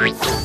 Bye.